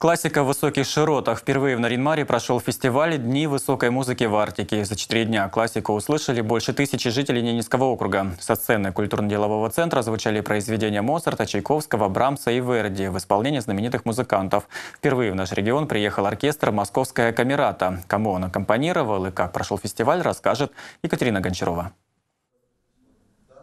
Классика в высоких широтах. Впервые в Наринмаре прошел фестиваль «Дни высокой музыки в Арктике». За четыре дня классику услышали больше тысячи жителей Ненецкого округа. Со сцены культурно-делового центра звучали произведения Моцарта, Чайковского, Брамса и Верди в исполнении знаменитых музыкантов. Впервые в наш регион приехал оркестр «Московская камерата». Кому он аккомпанировал и как прошел фестиваль, расскажет Екатерина Гончарова.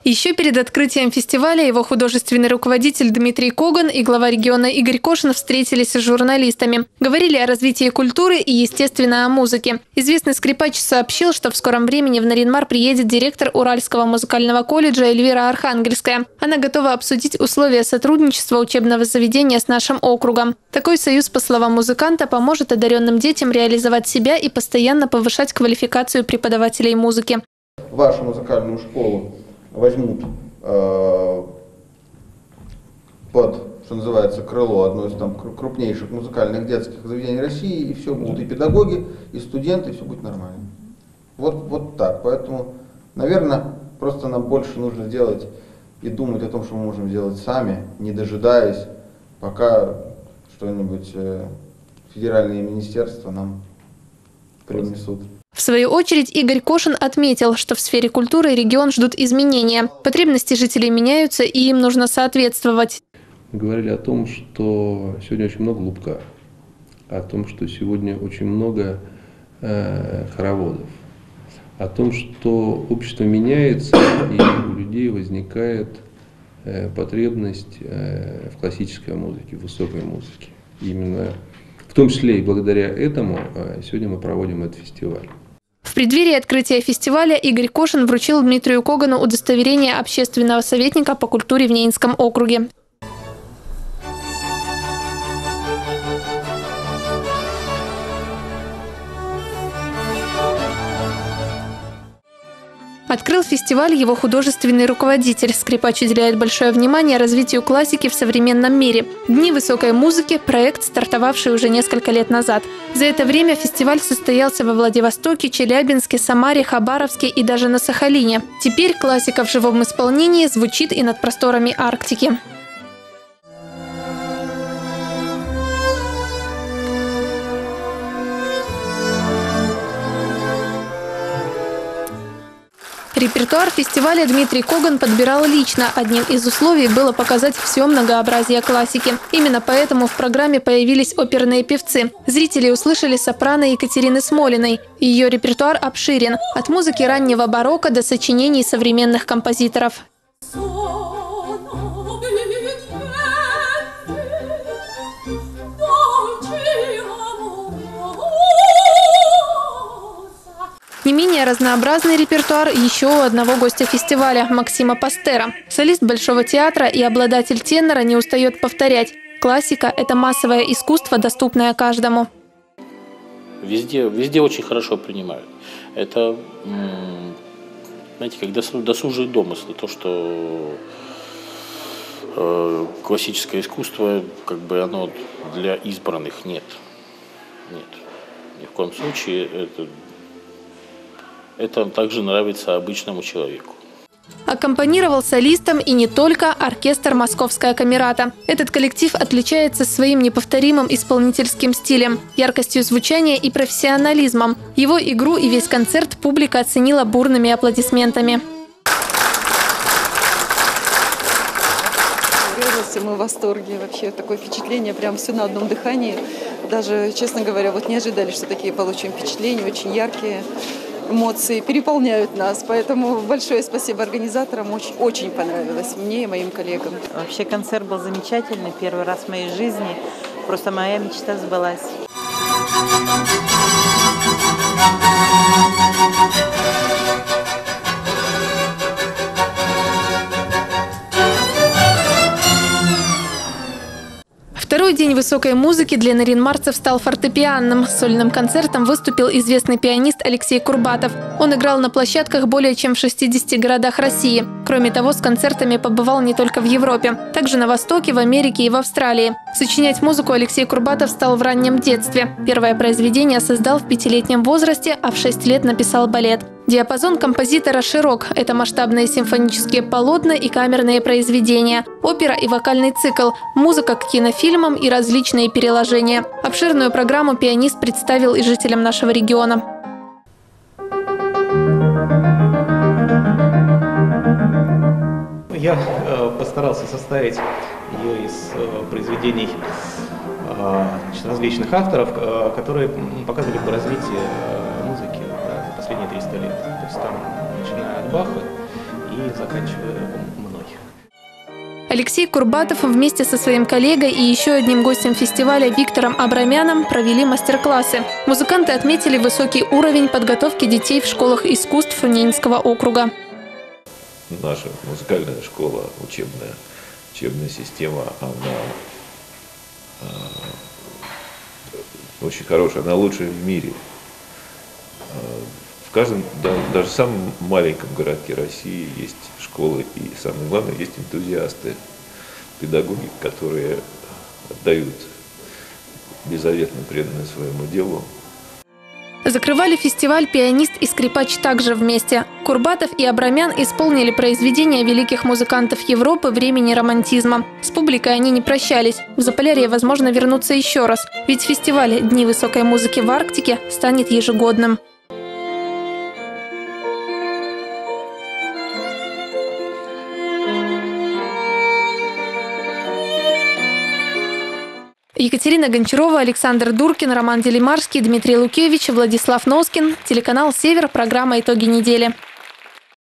Еще перед открытием фестиваля его художественный руководитель Дмитрий Коган и глава региона Игорь Кошин встретились с журналистами. Говорили о развитии культуры и, естественно, о музыке. Известный скрипач сообщил, что в скором времени в Наринмар приедет директор Уральского музыкального колледжа Эльвира Архангельская. Она готова обсудить условия сотрудничества учебного заведения с нашим округом. Такой союз, по словам музыканта, поможет одаренным детям реализовать себя и постоянно повышать квалификацию преподавателей музыки. Вашу музыкальную школу возьмут э, под, что называется, крыло одно из там крупнейших музыкальных детских заведений России, и все будут и педагоги, и студенты, и все будет нормально. Вот, вот так. Поэтому, наверное, просто нам больше нужно делать и думать о том, что мы можем сделать сами, не дожидаясь, пока что-нибудь э, федеральные министерства нам принесут. В свою очередь Игорь Кошин отметил, что в сфере культуры регион ждут изменения. Потребности жителей меняются, и им нужно соответствовать. Говорили о том, что сегодня очень много лупка, о том, что сегодня очень много э, хороводов, о том, что общество меняется, и у людей возникает э, потребность э, в классической музыке, в высокой музыке. именно том числе и благодаря этому э, сегодня мы проводим этот фестиваль. В преддверии открытия фестиваля Игорь Кошин вручил Дмитрию Когану удостоверение общественного советника по культуре в Ненецком округе. Открыл фестиваль его художественный руководитель. Скрипач уделяет большое внимание развитию классики в современном мире. Дни высокой музыки – проект, стартовавший уже несколько лет назад. За это время фестиваль состоялся во Владивостоке, Челябинске, Самаре, Хабаровске и даже на Сахалине. Теперь классика в живом исполнении звучит и над просторами Арктики. Репертуар фестиваля Дмитрий Коган подбирал лично. Одним из условий было показать все многообразие классики. Именно поэтому в программе появились оперные певцы. Зрители услышали сопрано Екатерины Смолиной. Ее репертуар обширен – от музыки раннего барокко до сочинений современных композиторов. Менее разнообразный репертуар еще у одного гостя фестиваля – Максима Пастера. Солист Большого театра и обладатель тенора не устает повторять. Классика – это массовое искусство, доступное каждому. Везде, везде очень хорошо принимают. Это, знаете, как досужие домыслы. То, что э, классическое искусство, как бы оно для избранных нет. Нет. Ни в коем случае это это также нравится обычному человеку. Аккомпанировал солистом и не только оркестр «Московская камерата». Этот коллектив отличается своим неповторимым исполнительским стилем, яркостью звучания и профессионализмом. Его игру и весь концерт публика оценила бурными аплодисментами. мы в восторге. Вообще такое впечатление, прям все на одном дыхании. Даже, честно говоря, вот не ожидали, что такие получим впечатления, очень яркие эмоции переполняют нас. Поэтому большое спасибо организаторам. Очень, очень понравилось мне и моим коллегам. Вообще концерт был замечательный. Первый раз в моей жизни. Просто моя мечта сбылась. Второй день высокой музыки для наринмарцев стал фортепианным. Сольным концертом выступил известный пианист Алексей Курбатов. Он играл на площадках более чем в 60 городах России. Кроме того, с концертами побывал не только в Европе. Также на Востоке, в Америке и в Австралии. Сочинять музыку Алексей Курбатов стал в раннем детстве. Первое произведение создал в пятилетнем возрасте, а в шесть лет написал балет. Диапазон композитора широк. Это масштабные симфонические полотна и камерные произведения, опера и вокальный цикл, музыка к кинофильмам и различные переложения. Обширную программу пианист представил и жителям нашего региона. Я э, постарался составить ее из э, произведений э, различных авторов, которые показывали бы развитие от Баха и заканчивая мной. Алексей Курбатов вместе со своим коллегой и еще одним гостем фестиваля Виктором Абрамяном провели мастер-классы. Музыканты отметили высокий уровень подготовки детей в школах искусств Ненецкого округа. наша музыкальная школа, учебная, учебная система, она э, очень хорошая, она лучшая в мире. В каждом, да, даже самом маленьком городке России есть школы, и самое главное, есть энтузиасты, педагоги, которые отдают беззаветно преданные своему делу, Закрывали фестиваль пианист и скрипач также вместе. Курбатов и Абрамян исполнили произведения великих музыкантов Европы времени романтизма. С публикой они не прощались. В Заполярье возможно вернуться еще раз, ведь фестиваль «Дни высокой музыки в Арктике» станет ежегодным. Екатерина Гончарова, Александр Дуркин, Роман Делимарский, Дмитрий Лукевич, Владислав Носкин. Телеканал «Север». Программа «Итоги недели».